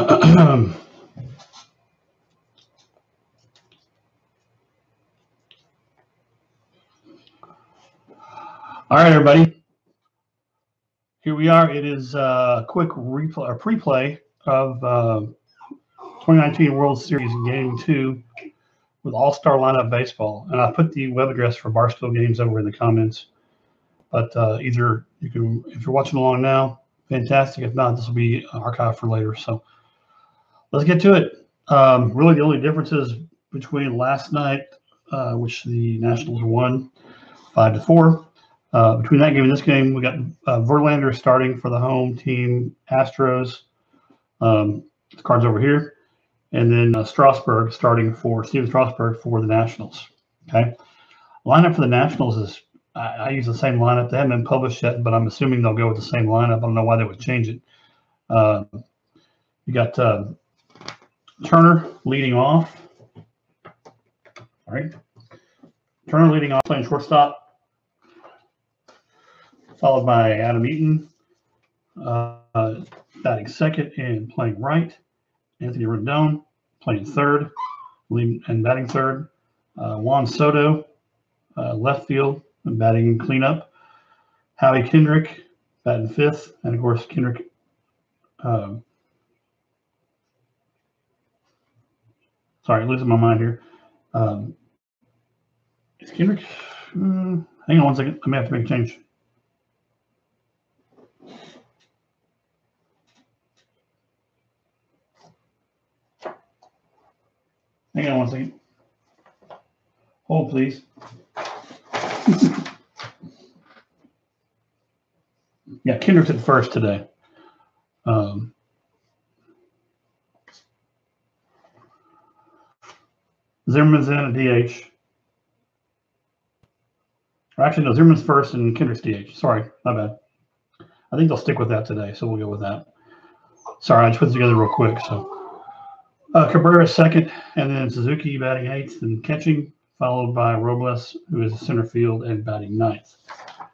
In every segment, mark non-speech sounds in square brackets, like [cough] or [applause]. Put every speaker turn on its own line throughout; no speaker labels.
All right, everybody. Here we are. It is a quick replay or pre-play of uh, 2019 World Series Game Two with All-Star lineup baseball, and I put the web address for Barstool Games over in the comments. But uh, either you can, if you're watching along now, fantastic. If not, this will be archived for later. So let's get to it. Um, really, the only differences between last night, uh, which the Nationals won five to four. Uh, between that game and this game, we got uh, Verlander starting for the home team Astros. Um, the cards over here, and then uh, Strasburg starting for Stephen Strasburg for the Nationals. Okay, lineup for the Nationals is I, I, use the same lineup. They haven't been published yet, but I'm assuming they'll go with the same lineup. I don't know why they would change it. Uh, you got uh, Turner leading off. All right, Turner leading off playing shortstop followed by Adam Eaton, uh, batting second and playing right. Anthony Rendon playing third and batting third. Uh, Juan Soto, uh, left field and batting cleanup. Howie Kendrick batting fifth, and of course Kendrick. Um, sorry, losing my mind here. Um, is Kendrick? Hmm, hang on one second. I may have to make a change. Hang on one second. Hold, please. [laughs] yeah, Kendrick's at first today. Um, Zimmerman's in at DH. Or actually, no, Zimmerman's first and Kendrick's DH. Sorry, my bad. I think they'll stick with that today, so we'll go with that. Sorry, I just put it together real quick. So. Uh, Cabrera second, and then Suzuki batting eighth and catching, followed by Robles, who is center field and batting ninth.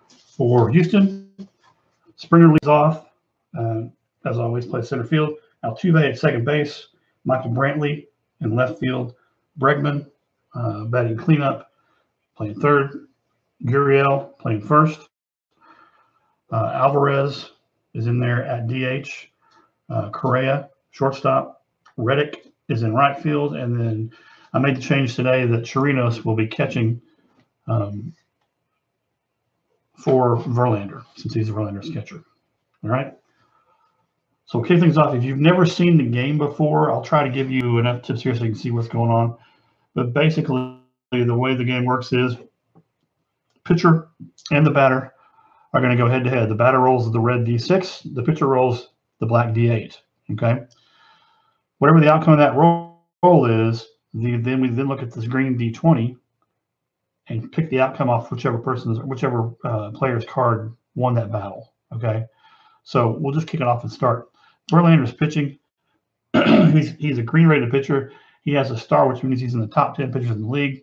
For Houston, Springer leads off, uh, as always, plays center field. Altuve at second base, Michael Brantley in left field, Bregman uh, batting cleanup, playing third, Gurriel playing first. Uh, Alvarez is in there at DH, uh, Correa shortstop, Reddick is in right field, and then I made the change today that Chirinos will be catching um, for Verlander since he's Verlander's catcher. All right. So we'll kick things off. If you've never seen the game before, I'll try to give you enough tips here so you can see what's going on. But basically, the way the game works is pitcher and the batter are going to go head to head. The batter rolls the red D6, the pitcher rolls the black D8. Okay whatever the outcome of that roll, is, the, then we then look at this green d20 and pick the outcome off whichever person's whichever uh, player's card won that battle. Okay, so we'll just kick it off and start. Verlander's pitching. [clears throat] he's he's a green rated pitcher. He has a star, which means he's in the top ten pitchers in the league,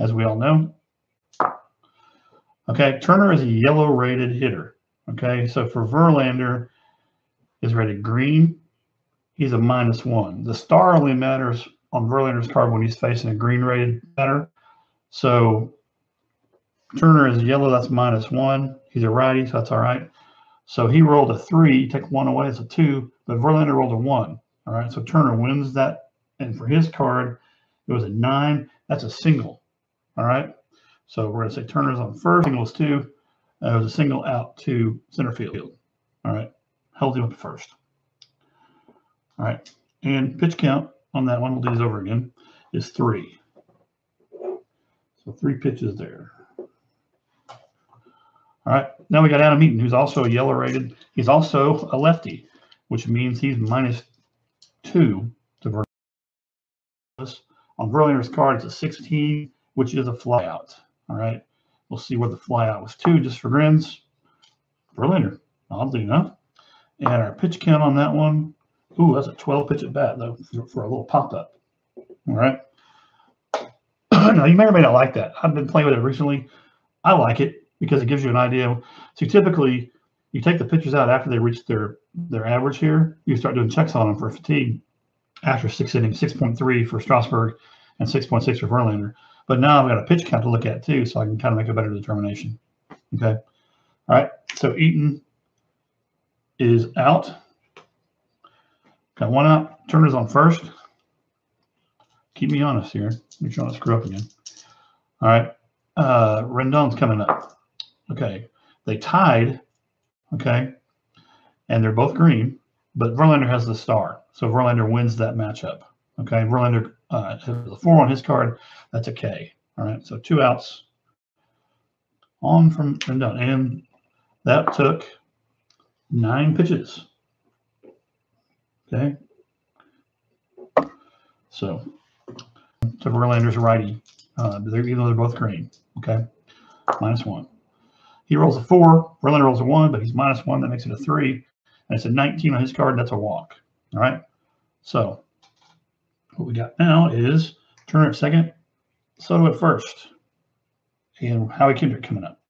as we all know. Okay, Turner is a yellow rated hitter. Okay, so for Verlander is rated green he's a minus one. The star only matters on Verlander's card when he's facing a green rated batter. So Turner is yellow, that's minus one. He's a righty, so that's all right. So he rolled a three, take one away, it's a two, but Verlander rolled a one. All right, so Turner wins that. And for his card, it was a nine. That's a single. All right. So we're going to say Turner's on first, singles two. Uh, it was a single out to center field. All right. Held him up first. All right. And pitch count on that one, we'll do these over again, is three. So three pitches there. All right. Now we got Adam Eaton, who's also a yellow rated. He's also a lefty, which means he's minus two to Verlander. On Verlander's card, it's a 16, which is a flyout. All right. We'll see where the flyout was two, just for grins. Verlander, oddly enough. And our pitch count on that one Ooh, that's a 12 pitch at bat, though, for, for a little pop up. All right. [clears throat] now, you may or may not like that. I've been playing with it recently. I like it because it gives you an idea. So, typically, you take the pitchers out after they reach their their average here. You start doing checks on them for fatigue after six innings, 6.3 for Strasburg and 6.6 for Verlander. But now I've got a pitch count to look at too, so I can kind of make a better determination. Okay. All right. So Eaton is out. Got one out. Turner's on first. Keep me honest here. Make sure I don't screw up again. All right. Uh, Rendon's coming up. Okay. They tied. Okay. And they're both green, but Verlander has the star. So Verlander wins that matchup. Okay. Verlander uh, has a four on his card. That's a K. All right. So two outs on from Rendon. And that took nine pitches. Okay. So to Verlander's righty. Uh, you know, they're both green. Okay. Minus one. He rolls a four. Verlander rolls a one, but he's minus one. That makes it a three. And it's a 19 on his card. That's a walk. All right. So what we got now is Turner at second, Soto at first, and Howie Kendrick coming up.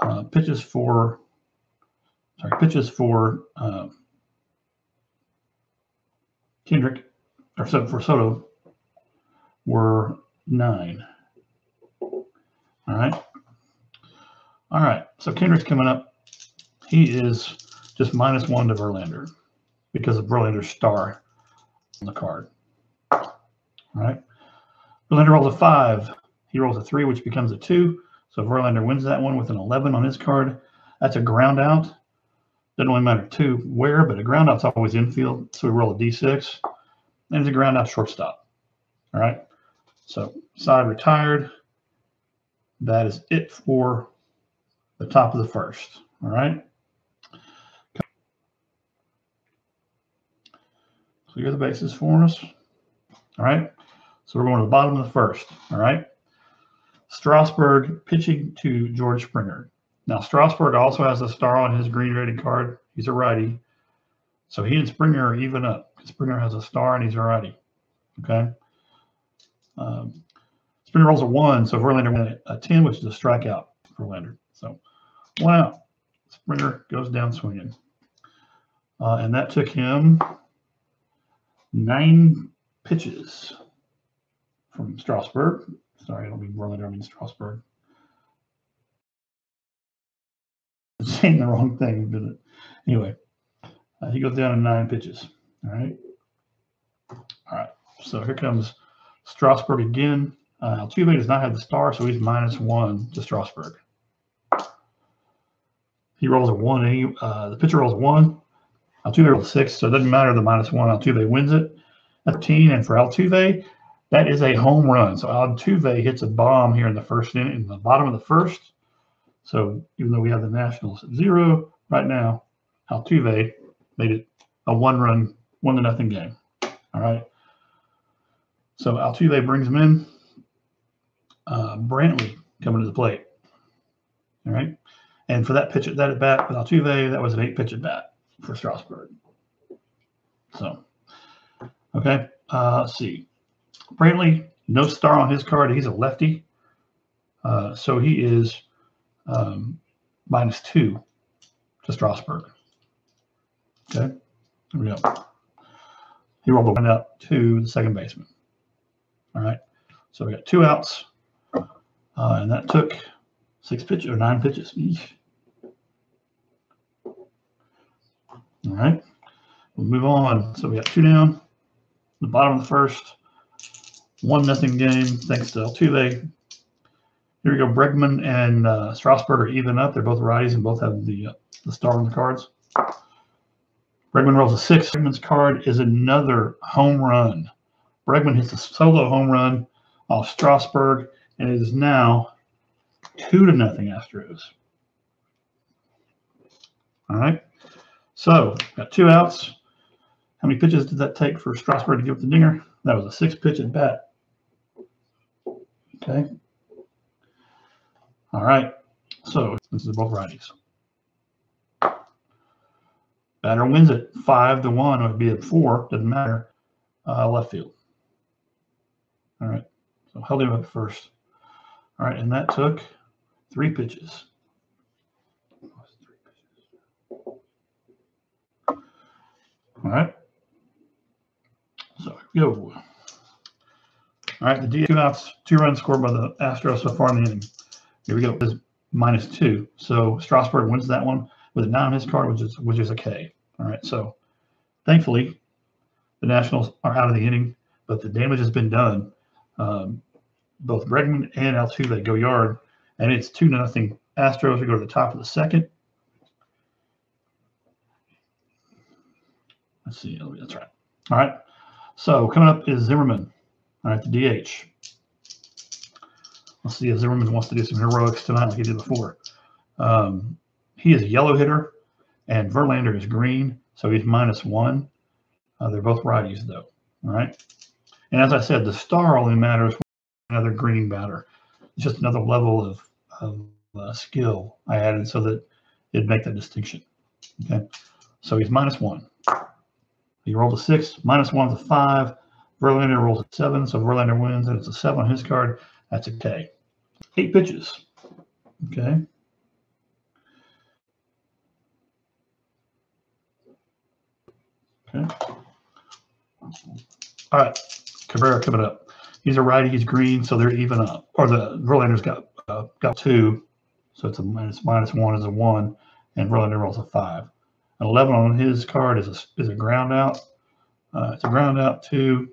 Uh, pitches for, sorry, pitches for uh, Kendrick, or so for Soto, were nine. All right. All right. So Kendrick's coming up. He is just minus one to Verlander because of Verlander's star on the card. All right. Verlander rolls a five. He rolls a three, which becomes a two. So Verlander wins that one with an 11 on his card. That's a ground out. Doesn't really matter two where, but a ground out's always infield. So we roll a d6. And it's a ground out shortstop. All right. So side retired. That is it for the top of the first. All right. Clear the bases for us. All right. So we're going to the bottom of the first. All right. Strasburg pitching to George Springer. Now, Strasburg also has a star on his green rated card. He's a righty. So he and Springer are even up. Springer has a star and he's a righty. Okay. Um, Springer rolls a one, so Verlander went a 10, which is a strikeout for Verlander. So wow. Springer goes down swinging. Uh, and that took him nine pitches from Strasburg. Sorry, I don't mean Verlander, I mean Strasburg. I'm [laughs] saying the wrong thing, but anyway, uh, he goes down in nine pitches. All right. All right. So here comes Strasburg again. Uh, Altuve does not have the star, so he's minus one to Strasburg. He rolls a one. He, uh, the pitcher rolls a one. Altuve rolls a six, so it doesn't matter the minus one. Altuve wins it. 13, and for Altuve, that is a home run. So Altuve hits a bomb here in the first inning, in the bottom of the first. So even though we have the Nationals at zero right now, Altuve made it a one-run, one to nothing game. All right. So Altuve brings him in. Uh, Brantley coming to the plate. All right. And for that pitch at that at bat with Altuve, that was an eight pitch at bat for Strasburg. So, okay. Uh, let's see. Brantley, no star on his card. He's a lefty. Uh, so he is um, minus two to Strasburg. Okay. Here we go. He rolled the one out to the second baseman. All right. So we got two outs. Uh, and that took six pitches or nine pitches. Eesh. All right. We'll move on. So we got two down. The bottom of the first. One nothing game thanks to Altuve. Here we go. Bregman and uh, Strasburg are even up. They're both righties and both have the uh, the star on the cards. Bregman rolls a six. Bregman's card is another home run. Bregman hits a solo home run off Strasburg, and it is now two to nothing Astros. All right. So got two outs. How many pitches did that take for Strasburg to give up the dinger? That was a six pitch at bat. Okay. All right. So this is both righties. Batter wins it five to one. It would be at four. Doesn't matter. Uh, left field. All right. So held him up first. All right, and that took three pitches. All right. So go. All right, the D outs, two runs scored by the Astros so far in the inning. Here we go. This minus two. So Strasburg wins that one with a nine on his card, which is which is a K. All right. So thankfully, the Nationals are out of the inning, but the damage has been done. Um, both Bregman and Altuve go yard, and it's two nothing. Astros. We go to the top of the second. Let's see. Oh, that's right. All right. So coming up is Zimmerman. All right, the DH. Let's see if Zimmerman wants to do some heroics tonight like he did before. Um, he is a yellow hitter, and Verlander is green, so he's minus one. Uh, they're both righties, though. All right. And as I said, the star only matters another green batter. Just another level of, of uh, skill I added so that it'd make that distinction. Okay. So he's minus one. He rolled a six, minus one is a five. Verlander rolls a seven, so Verlander wins, and it's a seven on his card. That's a K. Eight pitches. Okay. Okay. All right. Cabrera coming up. He's a righty. He's green, so they're even up. Or the Verlander's got uh, got two, so it's a minus minus one is a one, and Verlander rolls a five. An eleven on his card is a is a ground out. Uh, it's a ground out two,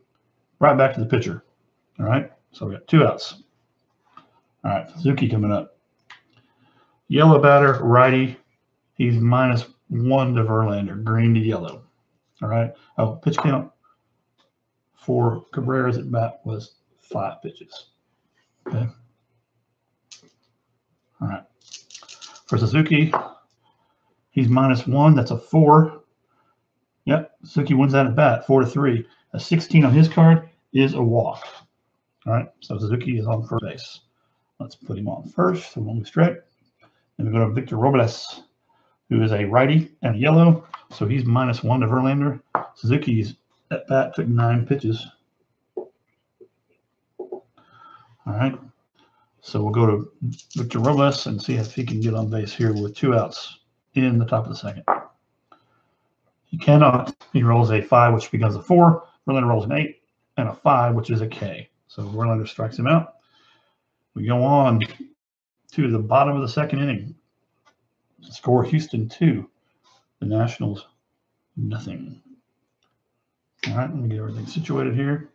right back to the pitcher. All right. So we got two outs. All right, Suzuki coming up. Yellow batter, righty. He's minus one to Verlander, green to yellow. All right. Oh, pitch count for Cabrera's at bat was five pitches. Okay. All right. For Suzuki, he's minus one. That's a four. Yep. Suzuki wins that at bat, four to three. A 16 on his card is a walk. All right. So Suzuki is on first base. Let's put him on first, so long straight. Then we go to Victor Robles, who is a righty and a yellow. So he's minus one to Verlander. Suzuki's at bat took nine pitches. All right. So we'll go to Victor Robles and see if he can get on base here with two outs in the top of the second. He cannot. He rolls a five, which becomes a four. Verlander rolls an eight and a five, which is a K. So Verlander strikes him out. We go on to the bottom of the second inning. Score Houston two, the Nationals nothing. All right, let me get everything situated here.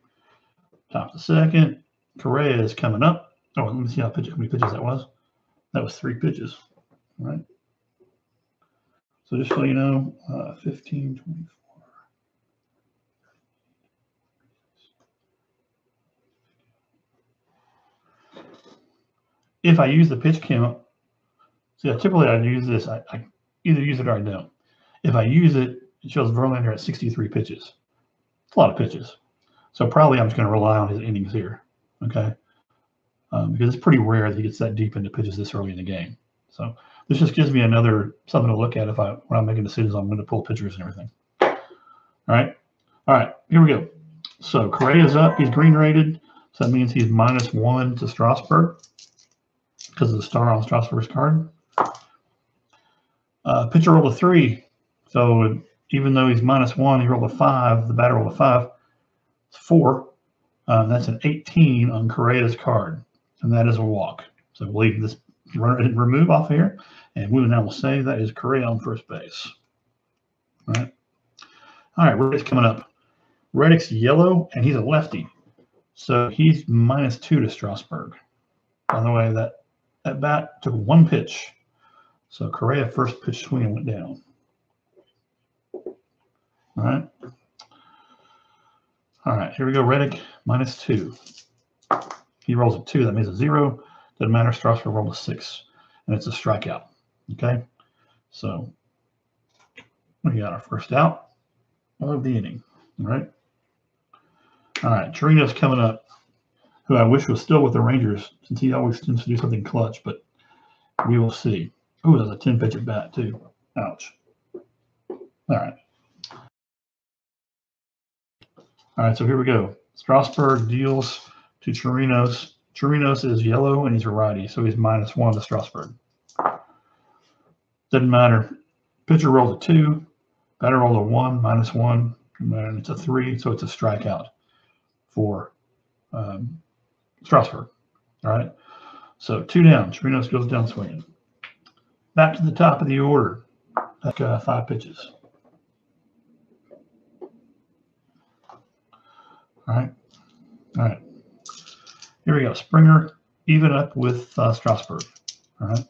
Top of the second. Correa is coming up. Oh, let me see how, pitch, how many pitches that was. That was three pitches. All right. So just so you know, uh, 15, 24. if I use the pitch count, see, typically I use this, I, I, either use it or I don't. If I use it, it shows Verlander at 63 pitches. It's a lot of pitches. So probably I'm just going to rely on his innings here, okay? Um, because it's pretty rare that he gets that deep into pitches this early in the game. So this just gives me another something to look at if I when I'm making decisions I'm going to pull pitchers and everything. All right, all right, here we go. So Correa's up. He's green rated, so that means he's minus one to Strasburg because of the star on Strasburg's card. Uh, pitcher rolled a three. So even though he's minus one, he rolled a five. The batter rolled a five. It's four. Uh, that's an 18 on Correa's card. And that is a walk. So we'll leave this run, remove off here. And we now will say that is Correa on first base. All right. All right, Reddick's coming up. Reddick's yellow, and he's a lefty. So he's minus two to Strasburg. By the way, that at bat, took one pitch. So Correa first pitch swing went down. All right. All right, here we go. Reddick minus two. He rolls a two. That means a zero. Doesn't matter. Strasburg rolled a six, and it's a strikeout. Okay. So we got our first out of the inning. All right. All right. Chirino's coming up who I wish was still with the Rangers since he always tends to do something clutch, but we will see. Oh, there's a 10 pitch at bat, too. Ouch. All right. All right, so here we go. Strasburg deals to Chirinos. Chirinos is yellow and he's a righty, so he's minus one to Strasburg. Doesn't matter. Pitcher rolled a two. Batter rolled a one, minus one, and it's a three, so it's a strikeout for um, Strasburg. All right. So two down. Chirinos goes down swinging. Back to the top of the order. Back uh, five pitches. All right. All right. Here we go. Springer even up with uh, Strasburg. All right.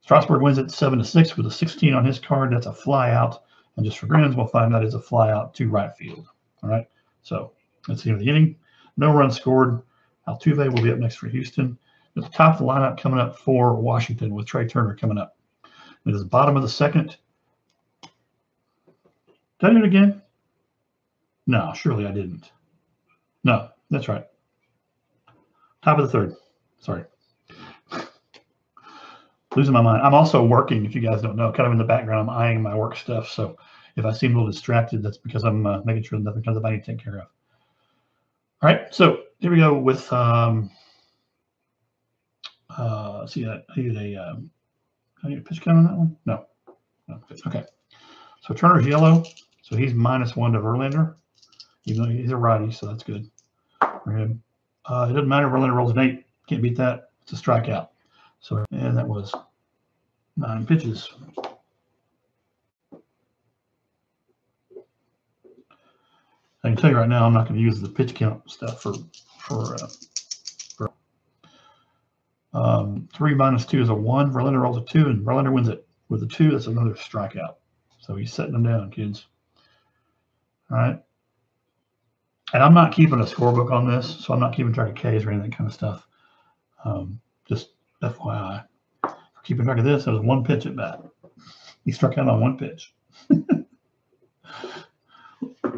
Strasburg wins it seven to six with a 16 on his card. That's a fly out. And just for grins, we'll find that is a fly out to right field. All right. So that's the end of the inning. No runs scored. Altuve will be up next for Houston. At the top of the lineup coming up for Washington with Trea Turner coming up. It is the bottom of the second. Did I do it again? No, surely I didn't. No, that's right. Top of the third. Sorry. Losing my mind. I'm also working, if you guys don't know, kind of in the background. I'm eyeing my work stuff. So if I seem a little distracted, that's because I'm uh, making sure nothing comes up I need to take care of. All right. So here we go with, um, uh, see I need a, um, I need a pitch count on that one? No. no. Okay. So Turner's yellow. So he's minus one to Verlander, even though he's a righty. So that's good for him. Uh, it doesn't matter. Verlander rolls an eight. Can't beat that. It's a strikeout. So, and that was nine pitches. I can tell you right now, I'm not going to use the pitch count stuff for for, uh, for um, three minus two is a one. Verlander rolls a two, and Verlander wins it with a two. That's another strikeout. So he's setting them down, kids. All right. And I'm not keeping a scorebook on this, so I'm not keeping track of Ks or anything kind of stuff. Um, just FYI. For keeping track of this, that was one pitch at bat. He struck out on one pitch. [laughs]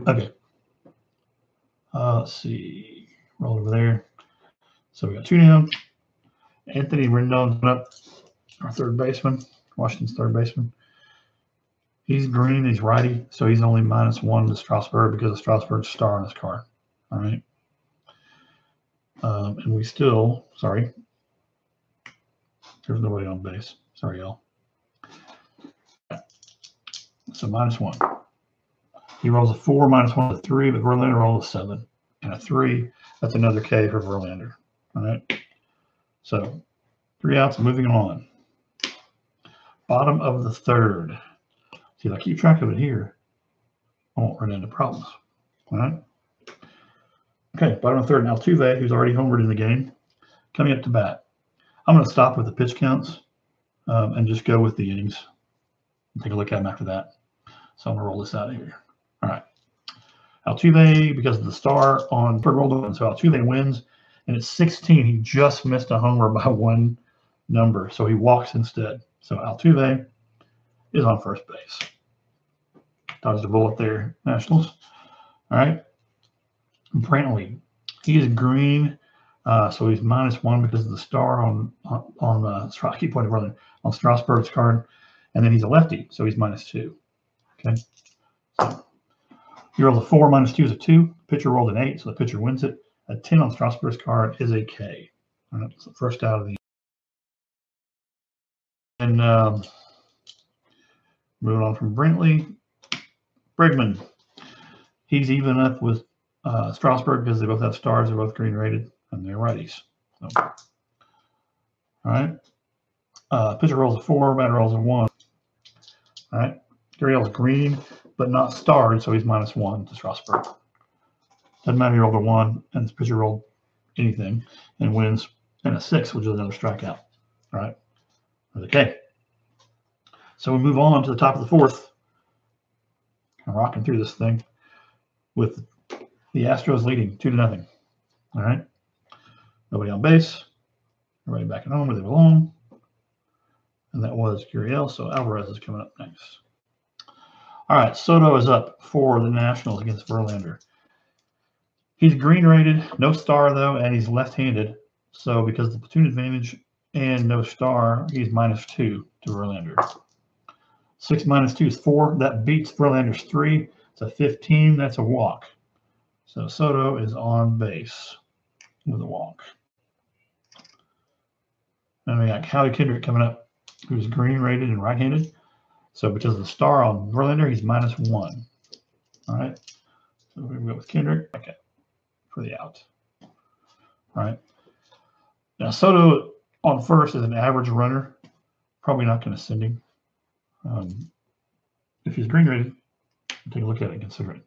okay. Uh, let's see. Roll over there. So we got two down. Anthony Rendon's up, our third baseman, Washington's third baseman. He's green, he's righty, so he's only minus one to Strasburg because of Strasburg's star on his card. All right. Um, and we still, sorry, there's nobody on base. Sorry, y'all. So minus one. He rolls a four, minus one, a three, but Verlander rolls a seven and a three. That's another K for Verlander. All right. So three outs, moving on. Bottom of the third. See, if I keep track of it here, I won't run into problems. All right. Okay, bottom of third. Now Altuve, who's already homered in the game, coming up to bat. I'm going to stop with the pitch counts um, and just go with the innings. And Take a look at them after that. So I'm going to roll this out of here. All right. Altuve, because of the star on third roll, so Altuve wins, and it's 16. He just missed a homer by [laughs] one number, so he walks instead. So Altuve is on first base. Dodged a bullet there, Nationals. All right. Brantley, he is green, uh, so he's minus one because of the star on on, on uh, I keep pointing brother on Strasburg's card, and then he's a lefty, so he's minus two. Okay. So he rolls a four, minus two is a two. Pitcher rolled an eight, so the pitcher wins it. A 10 on Strasburg's card is a K. First out of the. And um, moving on from Brantley, Bregman. He's even up with uh, Strasburg because they both have stars. They're both green rated and they're righties. So, all right. Uh, pitcher rolls a four, batter rolls a one. All right. Gurriel's green, but not starred, so he's minus one to Strasburg. Doesn't matter, he rolled a one, and this pitcher rolled anything and wins and a six, which is another strikeout. All right. Okay. So we move on to the top of the fourth. I'm rocking through this thing with the Astros leading two to nothing. All right. Nobody on base. Everybody back at home where they belong. And that was Gurriel. So Alvarez is coming up next. All right. Soto is up for the Nationals against Verlander. He's green rated, no star though, and he's left handed. So because the platoon advantage and no star, he's minus two to Verlander. Six minus two is four. That beats Verlander's three. It's a 15. That's a walk. So Soto is on base with a walk. And we got Howie Kendrick coming up, who's green rated and right handed. So because of the star on Verlander, he's minus one. All right. So we go with Kendrick. Okay. For the out. All right. Now Soto on first is an average runner. Probably not going to send him. Um, if he's green rated, take a look at it consider it.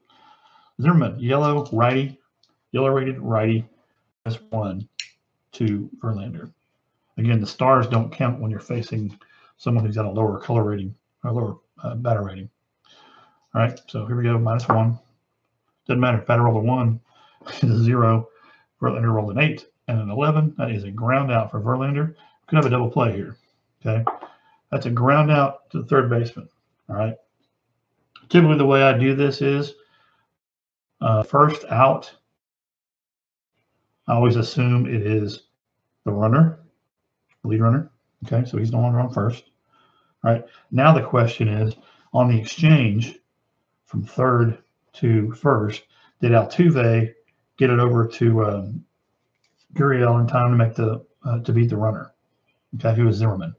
Zimmerman, yellow, righty, yellow rated, righty, that's one to Verlander. Again, the stars don't count when you're facing someone who's got a lower color rating or lower uh, batter rating. All right, so here we go, minus one. Doesn't matter if batter rolled a one, [laughs] is a zero. Verlander rolled an eight and an 11. That is a ground out for Verlander. Could have a double play here. Okay, that's a ground out to the third baseman. All right. Typically, the way I do this is uh, first out. I always assume it is the runner, lead runner. Okay, so he's no longer on first. All right. Now the question is on the exchange from third to first, did Altuve get it over to um, Gurriel in time to make the uh, to beat the runner? Okay, who is Zimmerman?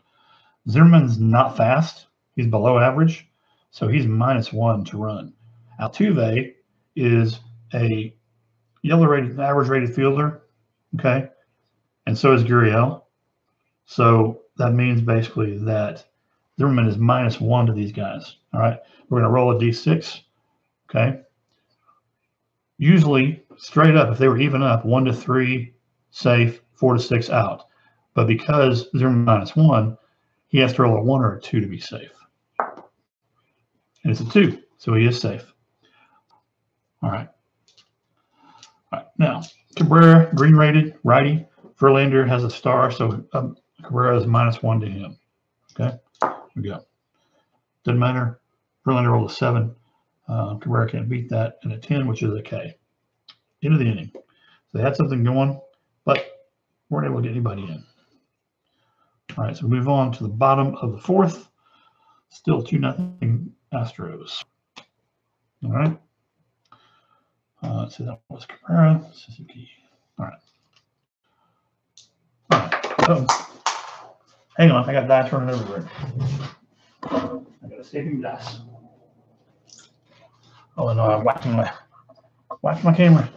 Zimmerman's not fast. He's below average, so he's minus one to run. Altuve is a yellow rated, average rated fielder. Okay, and so is Gurriel. So that means basically that Zimmerman is minus one to these guys. All right, we're going to roll a d6. Okay. Usually, straight up, if they were even up, one to three safe, four to six out. But because Zimmerman minus one, he has to roll a one or a two to be safe. And it's a two, so he is safe. All right. All right. Now, Cabrera, green rated, righty. Verlander has a star, so um, Cabrera is minus one to him. Okay. Here we go. Doesn't matter. Verlander rolled a seven. Uh, Cabrera can't beat that, and a 10, which is a K. End of the inning. So they had something going, but weren't able to get anybody in. All right, so move on to the bottom of the fourth. Still 2 nothing Astros. All right. Uh, so that was Cabrera, Suzuki. All right. All right. Hang on, I got dice running everywhere. I got a saving dice. Oh no, I'm whacking my whack my camera.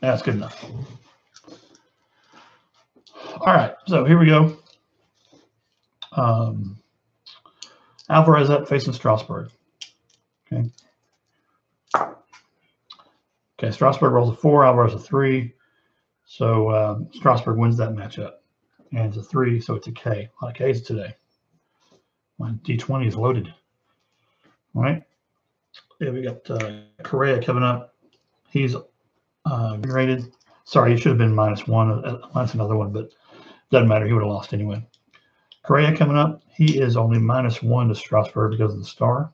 That's good enough. All right, so here we go. Um, Alvarez up facing Strasburg. Okay. Okay, Strasburg rolls a four, Alvarez a three. So um, Strasburg wins that matchup. And it's a three, so it's a K. A lot of Ks today. My D20 is loaded. All right. Yeah, we got uh, Correa coming up. He's uh, rated. Sorry, he should have been minus one, uh, minus another one, but doesn't matter. He would have lost anyway. Correa coming up. He is only minus one to Strasburg because of the star.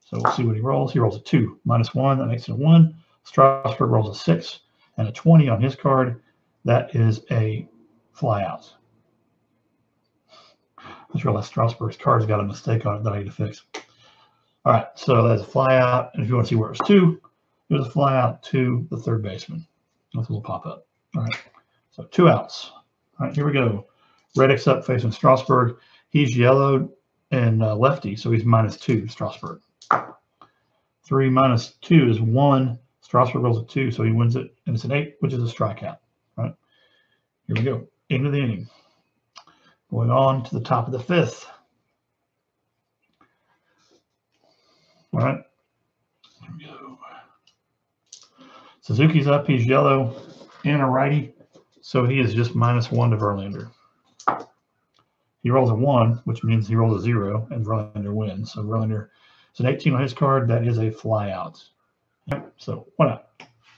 So we'll see what he rolls. He rolls a two, minus one. That makes it a one. Strasburg rolls a six and a 20 on his card. That is a fly out. I just realized Strasburg's card's got a mistake on it that I need to fix. All right, so that's a fly out. And if you want to see where it's there's a fly out to the third baseman. That's a little pop up. All right, so two outs. All right, here we go. Reddick's up facing Strasburg. He's yellowed and uh, lefty, so he's minus two, Strasburg. Three minus two is one. Strasburg rolls a two, so he wins it, and it's an eight, which is a strikeout. All right, here we go. End of the inning. Going on to the top of the fifth. All right. Here we go. Suzuki's up. He's yellow and a righty. So he is just minus one to Verlander. He rolls a one, which means he rolls a zero, and Verlander wins. So Verlander is an 18 on his card. That is a flyout. Yep. So one out.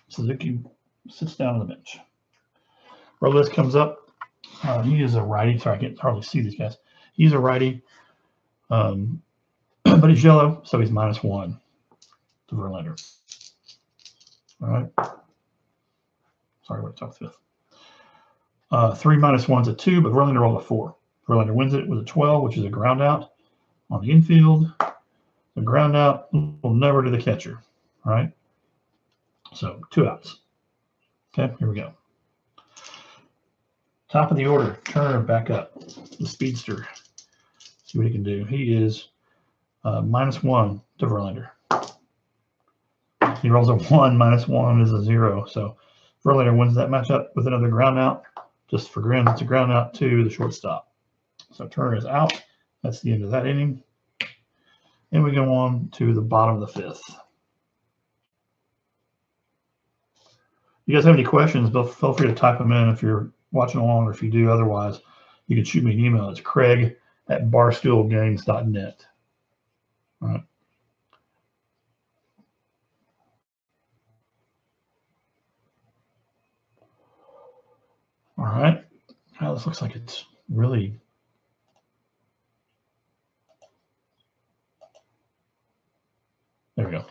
Suzuki sits down on the bench. Robles comes up. Uh, he is a righty. Sorry, I can't hardly see these guys. He's a righty, um, [clears throat] but he's yellow, so he's minus one to Verlander. All right. Sorry, we're top fifth. Uh, three minus one's a two, but Verlander rolled a four. Verlander wins it with a 12, which is a ground out on the infield. The ground out will never to the catcher. All right. So two outs. Okay, here we go. Top of the order, Turner back up. The speedster. See what he can do. He is uh, minus one to Verlander. He rolls a [laughs] one, minus one is a zero. So Verlander wins that matchup with another ground out. Just for grins, it's a ground out to the shortstop. So Turner is out. That's the end of that inning. And we go on to the bottom of the fifth. You guys have any questions, feel free to type them in if you're watching along, or if you do otherwise, you can shoot me an email. It's craig at barstoolgames.net. All right. All right. Now this looks like it's really There we go.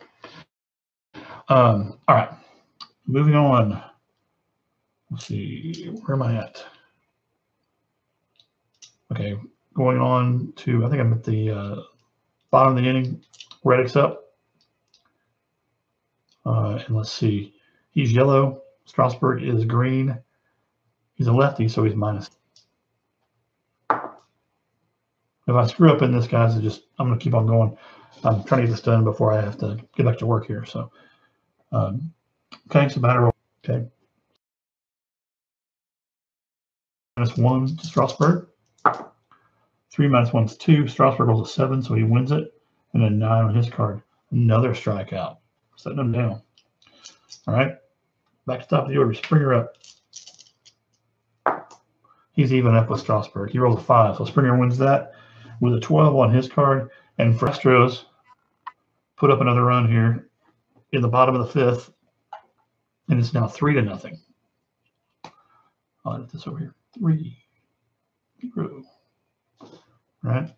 Um, all right. Moving on. Let's see, where am I at? Okay, going on to, I think I'm at the uh, bottom of the inning. Reddick's up. Uh, and let's see, he's yellow. Strasburg is green. He's a lefty, so he's minus. If I screw up in this, guys, I just I'm going to keep on going. I'm trying to get this done before I have to get back to work here. So, um, okay, so batter Okay. Minus one to Strasburg. Three minus one is two. Strasburg rolls a seven, so he wins it. And then nine on his card. Another strikeout. Setting him down. All right. Back to top of the order. Springer up. He's even up with Strasburg. He rolls a five, so Springer wins that with a 12 on his card. And for Astros, put up another run here in the bottom of the fifth and it's now three to nothing. I'll edit this over here. Three, right?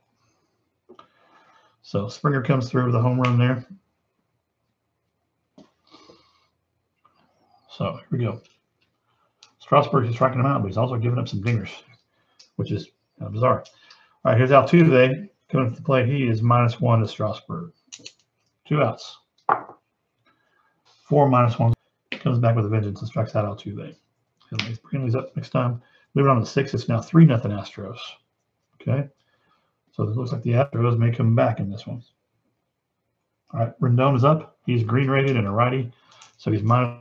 So Springer comes through with a home run there. So here we go. Strasburg is striking him out, but he's also giving up some dingers, which is kind of bizarre. All right, here's Altuve coming to the plate. He is minus one to Strasburg. Two outs. Four minus one comes back with a vengeance and strikes out Altuve. Brantley's up next time. Moving on to six, it's now three nothing Astros. Okay, so it looks like the Astros may come back in this one. All right, Rendon is up. He's green rated and a righty, so he's minus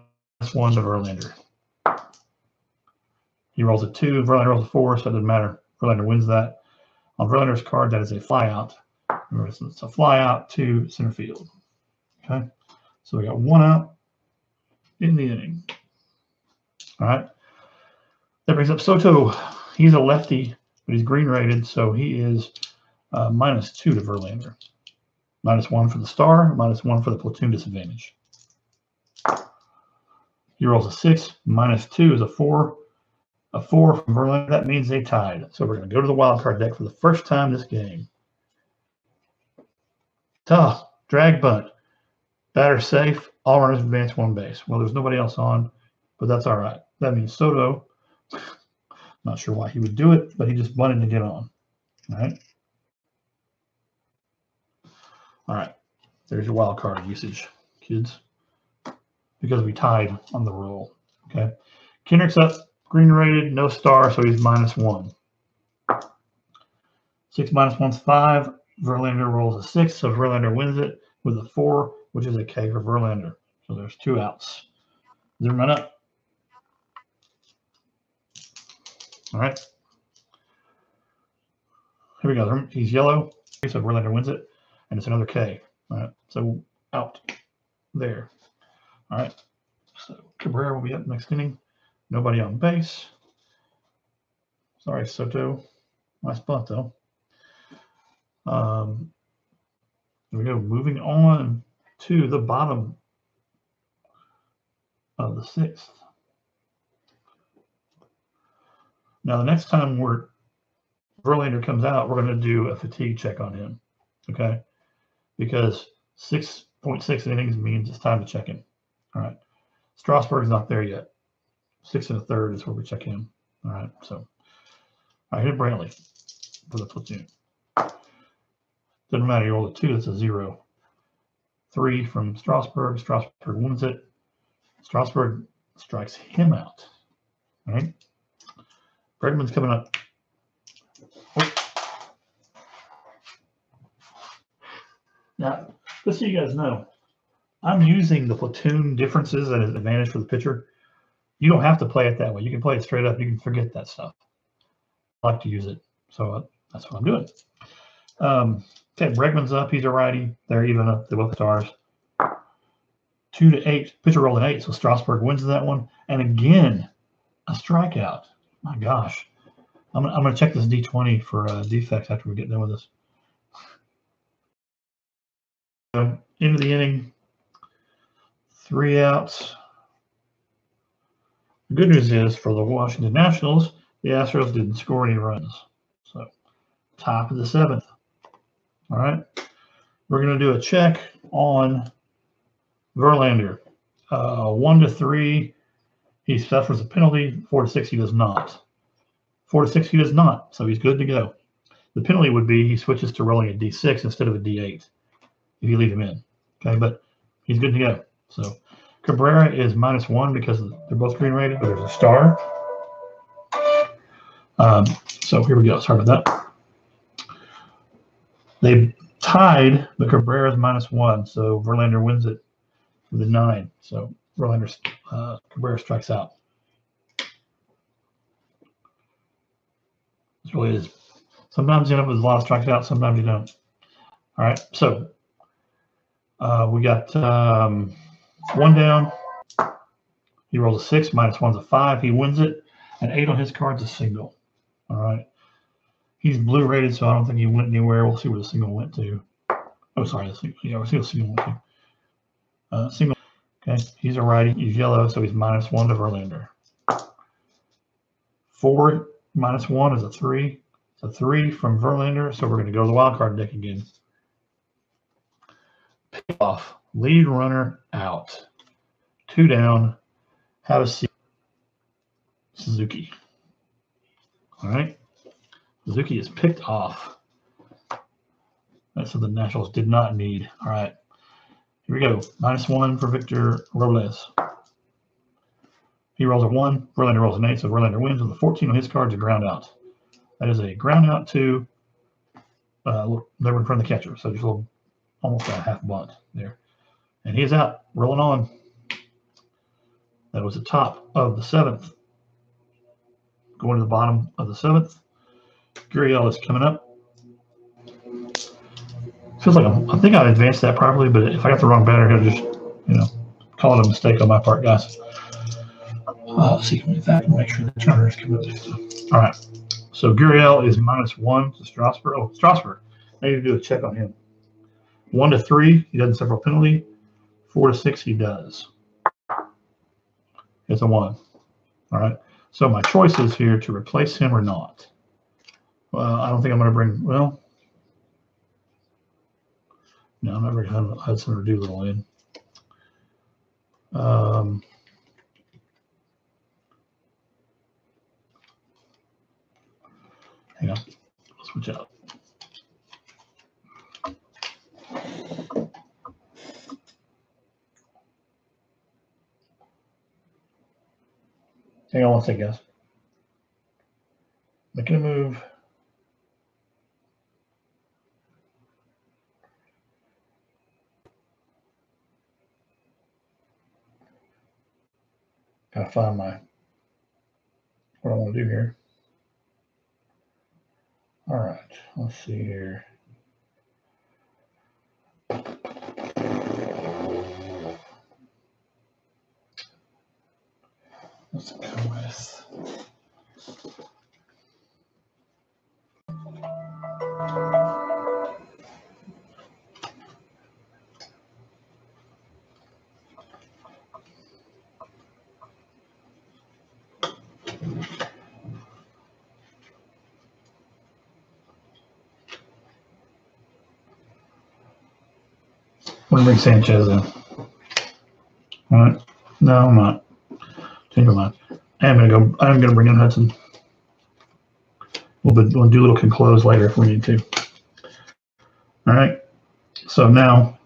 one to Verlander. He rolls a two. Verlander rolls a four, so it doesn't matter. Verlander wins that. On Verlander's card, that is a flyout. Remember, it's a flyout to center field. Okay, so we got one out in the inning. All right. That brings up Soto. He's a lefty, but he's green rated, so he is uh, minus two to Verlander. Minus one for the star, minus one for the platoon disadvantage. He rolls a six, minus two is a four. A four from Verlander, that means they tied. So we're going to go to the wild card deck for the first time this game. Tough, drag bunt, batter safe, all runners advance one base. Well, there's nobody else on, but that's all right. That means Soto, [laughs] not sure why he would do it, but he just wanted to get on. All right. All right. There's your wild card usage, kids, because we tied on the roll. Okay. Kendrick's up, green rated, no star, so he's minus one. Six minus one's five. Verlander rolls a six, so Verlander wins it with a four which is a K for Verlander. So there's two outs. Run up. All right. Here we go. He's yellow. So Verlander wins it. And it's another K. All right. So out there. All right. So Cabrera will be up next inning. Nobody on base. Sorry, Soto. Nice bunt, though. Um, here we go. Moving on to the bottom of the sixth. Now, the next time we're Verlander comes out, we're going to do a fatigue check on him. Okay. Because 6.6 innings means it's time to check him. All right. Strasburg's not there yet. Six and a third is where we check him. All right. So I hit Brantley for the platoon. Doesn't matter. You roll a two, that's a zero three from Strasburg. Strasburg wins it. Strasburg strikes him out. Right? Bregman's coming up. Oh. Now, just so you guys know, I'm using the platoon differences as an advantage for the pitcher. You don't have to play it that way. You can play it straight up. You can forget that stuff. I like to use it. So uh, that's what I'm doing. Um, okay, Bregman's up. He's a righty. They're even up. They're both stars. Two to eight. Pitcher rolling eight. So Strasburg wins that one. And again, a strikeout. My gosh. I'm, I'm going to check this D20 for uh, defects after we get done with this. So, into the inning, three outs. Good news is for the Washington Nationals, the Astros didn't score any runs. So, top of the seventh. All right. We're going to do a check on Verlander. Uh, one to three, he suffers a penalty. Four to six, he does not. Four to six, he does not. So he's good to go. The penalty would be he switches to rolling a D6 instead of a D8 if you leave him in. Okay, but he's good to go. So Cabrera is minus one because they're both green rated, but there's a star. Um, so here we go. Sorry about that. They tied, but is minus one. So Verlander wins it with a nine. So Verlander, uh, Cabrera strikes out. This really is. Sometimes you end up with a lot of strikes out, sometimes you don't. All right, so uh, we got um, one down. He rolls a six, minus one's a five. He wins it. And eight on his card's a single. All right. He's blue rated, so I don't think he went anywhere. We'll see where the single went to. Oh, sorry. The single, yeah, we'll see what the single went to. Uh, single. Okay. He's a righty. He's yellow, so he's minus one to Verlander. Four minus one is a three. It's a three from Verlander, so we're going to go to the wild card deck again. Pick off. Lead runner out. Two down. Have a seat. Suzuki. All right. Suzuki is picked off. That's what the Nationals did not need. All right. Here we go. Minus one for Victor Robles. He rolls a one. Verlander rolls an eight, so Verlander wins with a 14 on his card to ground out. That is a ground out to uh, they were in front of the catcher, so just a little, almost a half bunt there. And he's out, rolling on. That was the top of the seventh. Going to the bottom of the seventh. Gurriel is coming up. Feels like I'm, I think I advanced that properly, but if I got the wrong batter, he'll just, you know, call it a mistake on my part, guys. Uh, see if I can make sure the is coming up. All right. So Gurriel is minus one to Strasburg. Oh, Strasburg. I need to do a check on him. One to three, he doesn't suffer a penalty. Four to six, he does. It's a one. All right. So my choice is here to replace him or not. Well, I don't think I'm going to bring, well, no, I'm not bringing Hudson or Doolittle in. Um, hang on, I'll switch out. Hang on one second, guys. Making a move. Gotta find my what I want to do here. All right, let's see here. Let's go with. I'm gonna bring Sanchez in. All right. No, I'm not. Mind. I am gonna go. I'm gonna bring in Hudson. We'll, be, we'll do a little can close later if we need to. All right. So now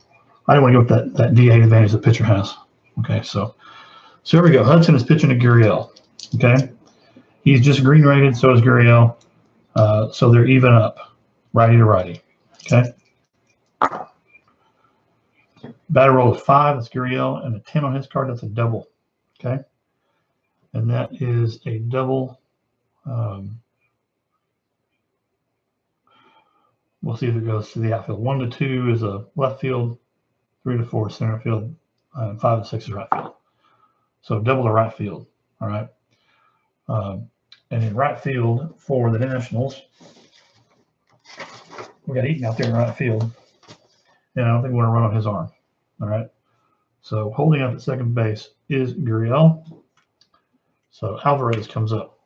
I don't want to go with that that D8 advantage the pitcher has. Okay. So so here we go. Hudson is pitching to Gurriel. Okay. He's just green rated, so is Gurriel. Uh, so they're even up, righty to righty. Okay. Batter roll is five, that's Gurriel, and a 10 on his card, that's a double. Okay. And that is a double. Um, we'll see if it goes to the outfield. One to two is a left field, three to four center field, uh, five to six is right field. So double the right field. All right. Um, and in right field for the Nationals, we got Eaton out there in right field. And I don't think we want to run on his arm. All right. So holding up at second base is Gurriel. So Alvarez comes up.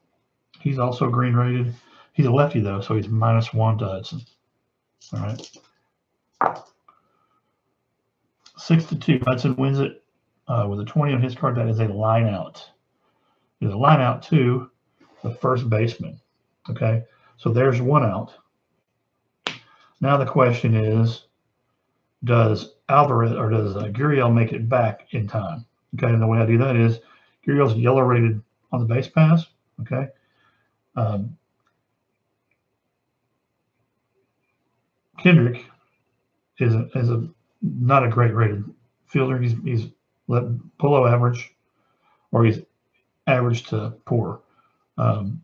He's also green rated. He's a lefty though, so he's minus one to Hudson. All right. Six to two. Hudson wins it uh, with a 20 on his card. That is a line out. There's a line out to the first baseman. Okay. So there's one out. Now the question is, does Alvarez or does uh, Gurriel make it back in time? Okay. And the way I do that is Gurriel's yellow rated on the base pass. Okay. Um, Kendrick is a, is a not a great rated fielder. He's he's below average, or he's average to poor. Um,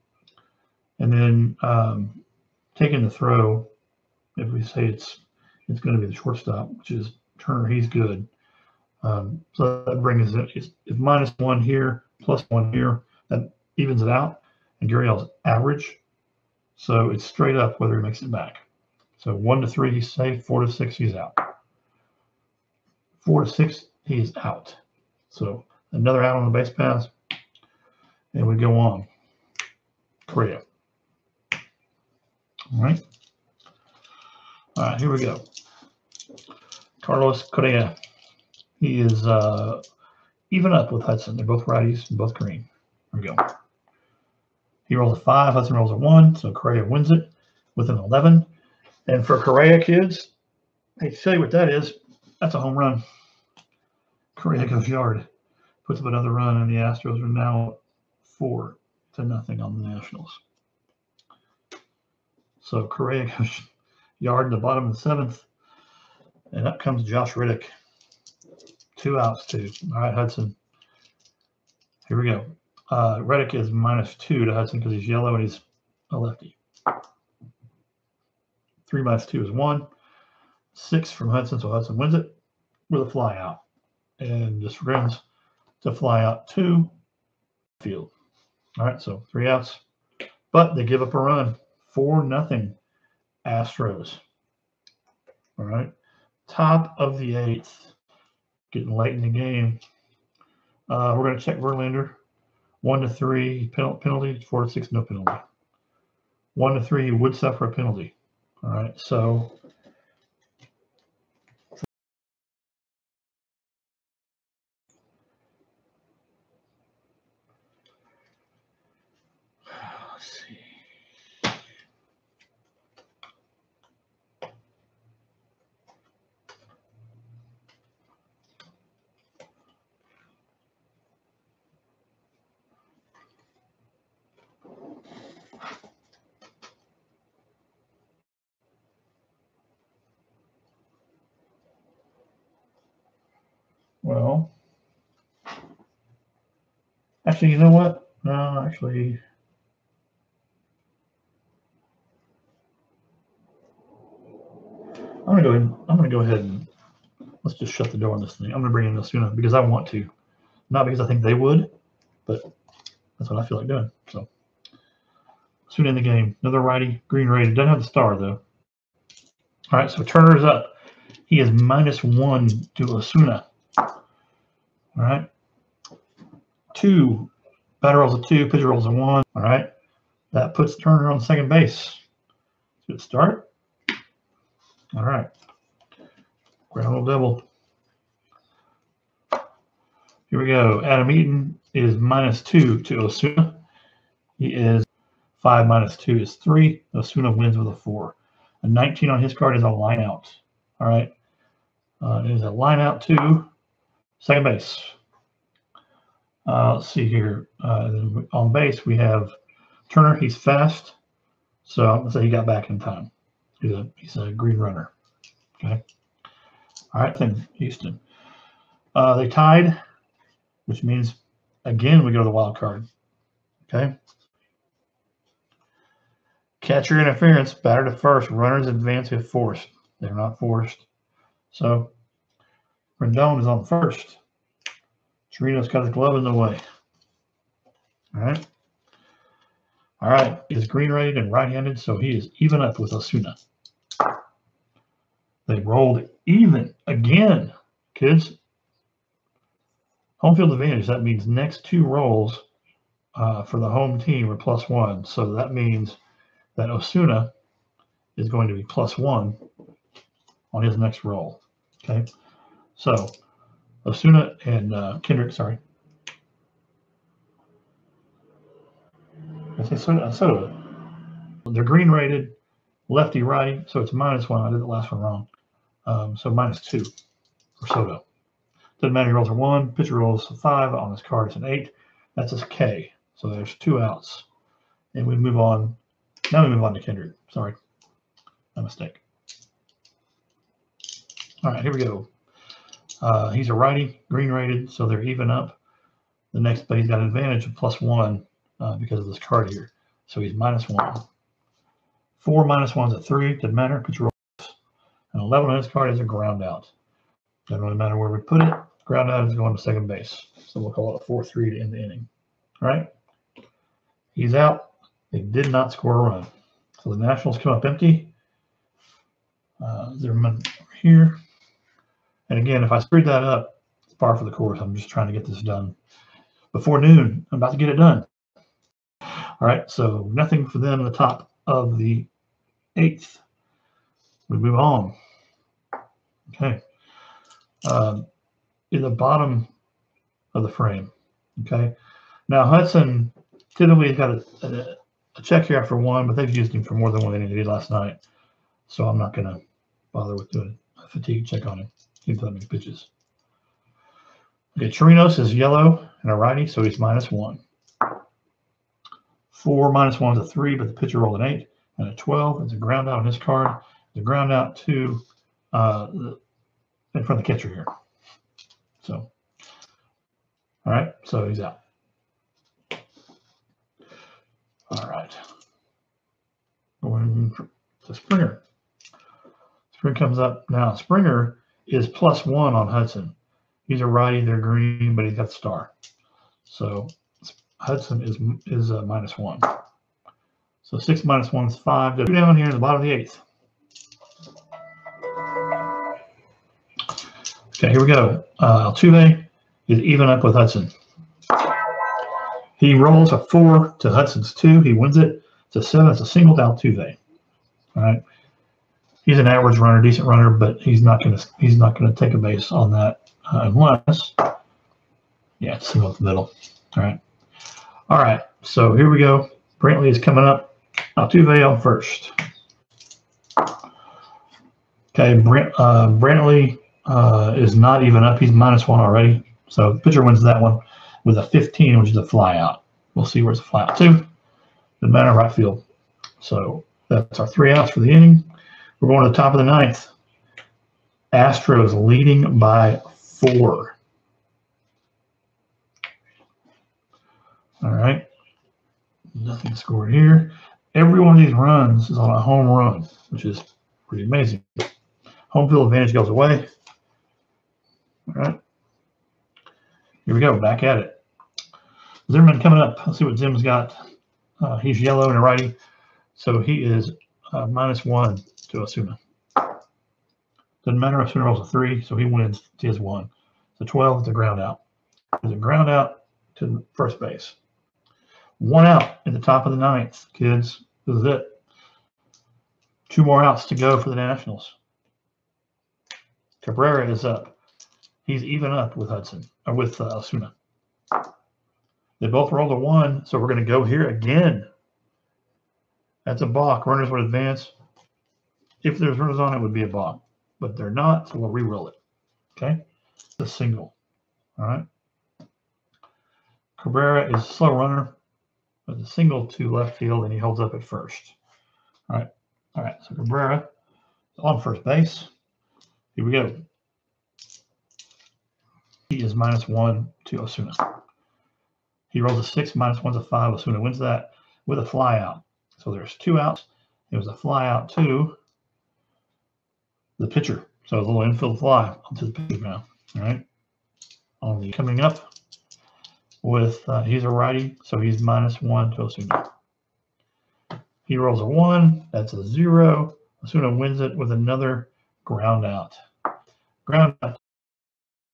and then um, taking the throw, if we say it's it's going to be the shortstop, which is Turner, he's good. Um, so that brings it if minus one here, plus one here, that evens it out. And Gurriel's average, so it's straight up whether he makes it back. So one to three, he's safe. Four to six, he's out. Four to six, he's out. So another out on the base pass, and we go on. Correa. All right. All right, here we go. Carlos Correa. He is uh, even up with Hudson. They're both righties and both green. We go. He rolls a five, Hudson rolls a one, so Correa wins it with an 11. And for Correa kids, I tell you what that is. That's a home run. Correa goes yard, puts up another run, and the Astros are now four to nothing on the Nationals. So Correa [laughs] goes yard in the bottom of the seventh, and up comes Josh Reddick. Two outs, too. All right, Hudson. Here we go. Uh, Reddick is minus two to Hudson because he's yellow and he's a lefty. Three minus two is one. Six from Hudson, so Hudson wins it with a fly out. And just rims to fly out two field. All right, so three outs. But they give up a run. Four nothing Astros. All right. Top of the eighth. Getting late in the game. Uh, we're going to check Verlander. One to three penalty. Four to six, no penalty. One to three, would suffer a penalty. All right, so let's see. Well, actually, you know what? No, actually, I'm gonna go ahead. I'm gonna go ahead and let's just shut the door on this thing. I'm gonna bring in Osuna because I want to, not because I think they would, but that's what I feel like doing. So, Osuna in the game. Another righty, green rated. Doesn't have the star though. All right, so Turner's up. He is minus one to Osuna. All right. Two. Batter rolls a two, pitcher rolls a one. All right. That puts Turner on second base. Good start. All right. Ground double. Here we go. Adam Eaton is minus two to Osuna. He is five minus two is three. Osuna wins with a four. A 19 on his card is a line out. All right. Uh, it is a line out to second base. Uh, let's see here. Uh, on base, we have Turner, he's fast. So I'm gonna say he got back in time. He's a he's a green runner. Okay. All right, then Houston. Uh, they tied, which means again we go to the wild card. Okay. Catcher interference, batter to first. Runners advance if forced. They're not forced. So Rendon is on first. Chirinos got his glove in the way. All right. All right. He's green rated and right handed, so he is even up with Osuna. They rolled even again, kids. Home field advantage. That means next two rolls uh, for the home team are plus one. So that means that Osuna is going to be plus one on his next roll. Okay. So Osuna and uh, Kendrick, sorry. I say. Soto. They're green rated, lefty righty, so it's minus one. I did the last one wrong. Um, so minus two for Soto. Doesn't matter. He rolls a one, pitcher rolls a five. On his card, it's an eight. That's his K. So there's two outs. And we move on. Now we move on to Kendrick. Sorry. My mistake. All right, here we go. Uh, he's a righty, green rated, so they're even up. The next, but he's got an advantage of plus one uh, because of this card here. So he's minus one. Four minus one's a three, doesn't matter, your rolls. And 11 on his card is a ground out. Doesn't really matter where we put it. Ground out is going to second base. So we'll call it a 4 3 to end the inning. All right. He's out. They did not score a run. So the Nationals come up empty. Uh, Zimmerman here. And again, if I screwed that up, it's par for the course. I'm just trying to get this done before noon. I'm about to get it done. All right, so nothing for them in the top of the eighth. We move on. Okay. Um, in the bottom of the frame. Okay. Now Hudson typically got a, a, a check here after one, but they've used him for more than what they did last night. So I'm not going to bother with doing a fatigue check on him. He's that many pitches. Okay, Chirinos is yellow and a righty, so he's minus one. Four minus one is a three, but the pitcher rolled an eight and a 12. It's a ground out on his card. The ground out to uh, in front of the catcher here. So, all right, so he's out. All right. Going to Springer. Springer comes up now. Springer is plus one on Hudson. He's a righty, they're green, but he's got star. So Hudson is is a minus one. So six minus one is five. Go down here in the bottom of the eighth. Okay, here we go. Uh, Altuve is even up with Hudson. He rolls a four to Hudson's two. He wins it. It's a seven. It's a single to Altuve. All right. He's an average runner, decent runner, but he's not going to he's not going to take a base on that uh, unless yeah, it's single to the middle. All right. All right. So here we go. Brantley is coming up. Altuve on first. Okay, Brent, uh, Brantley uh, is not even up. He's minus one already. So pitcher wins that one with a 15, which is a flyout. We'll see where's the flyout to. Doesn't matter, right field. So that's our three outs for the inning. We're going to the top of the ninth. Astros leading by four. All right. Nothing scored here. Every one of these runs is on a home run, which is pretty amazing. Home field advantage goes away. All right. Here we go. Back at it. Zimmerman coming up. Let's see what Zim's got. Uh, he's yellow and a righty. So he is uh, minus one to Osuna. Doesn't matter. Osuna rolls a three, so he wins his one. The 12 is a ground out. There's a ground out to first base. One out in the top of the ninth, kids. This is it. Two more outs to go for the Nationals. Cabrera is up. He's even up with Hudson or with uh, Osuna. They both rolled a one, so we're going to go here again. That's a balk. Runners would advance. If there's runners on it, would be a balk, but they're not, so we'll re-roll it. Okay, the single. All right. Cabrera is a slow runner. with a single to left field, and he holds up at first. All right. All right. So Cabrera on first base. Here we go. He is minus one to Osuna. He rolls a six, minus one's a five. Osuna wins that with a fly out. So there's two outs. It was a fly out to the pitcher. So a little infield fly onto the pitcher now. All right. The coming up with uh, he's a righty, so he's minus one to Osuna. He rolls a one, that's a zero. Osuna wins it with another ground out. Ground out.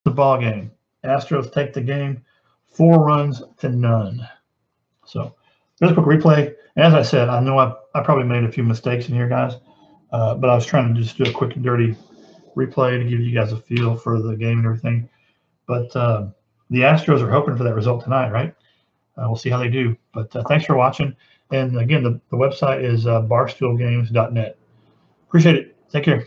The ball game. Astros take the game, four runs to none. So there's a quick replay. As I said, I know I, I probably made a few mistakes in here, guys, uh, but I was trying to just do a quick and dirty replay to give you guys a feel for the game and everything. But uh, the Astros are hoping for that result tonight, right? Uh, we'll see how they do. But uh, thanks for watching. And again, the, the website is uh, barstoolgames.net. Appreciate it. Take care.